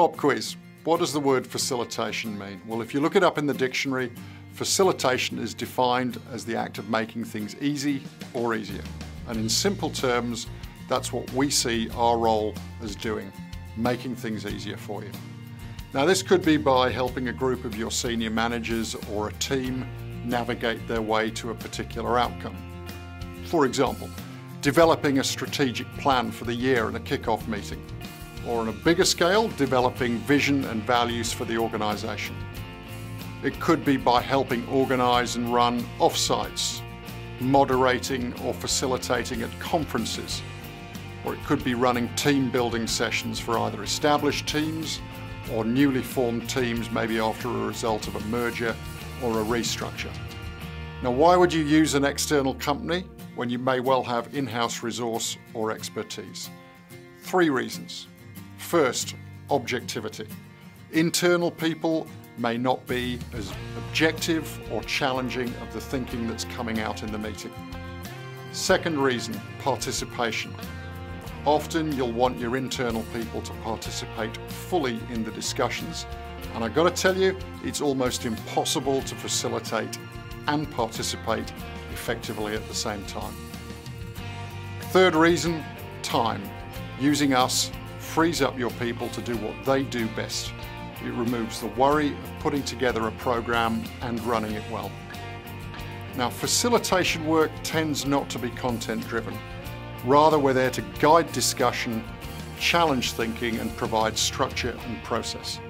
Pop quiz. What does the word facilitation mean? Well, if you look it up in the dictionary, facilitation is defined as the act of making things easy or easier. And in simple terms, that's what we see our role as doing, making things easier for you. Now this could be by helping a group of your senior managers or a team navigate their way to a particular outcome. For example, developing a strategic plan for the year in a kick-off meeting, or on a bigger scale, developing vision and values for the organisation. It could be by helping organise and run offsites, moderating or facilitating at conferences, or it could be running team building sessions for either established teams or newly formed teams, maybe after a result of a merger or a restructure. Now, why would you use an external company when you may well have in-house resource or expertise? Three reasons. First, objectivity. Internal people may not be as objective or challenging of the thinking that's coming out in the meeting. Second reason, participation. Often you'll want your internal people to participate fully in the discussions and I've got to tell you, it's almost impossible to facilitate and participate effectively at the same time. Third reason, time. Using us frees up your people to do what they do best. It removes the worry of putting together a program and running it well. Now, facilitation work tends not to be content driven. Rather, we're there to guide discussion, challenge thinking, and provide structure and process.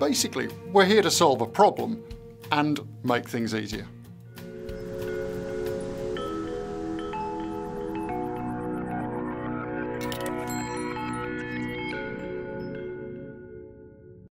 Basically, we're here to solve a problem and make things easier.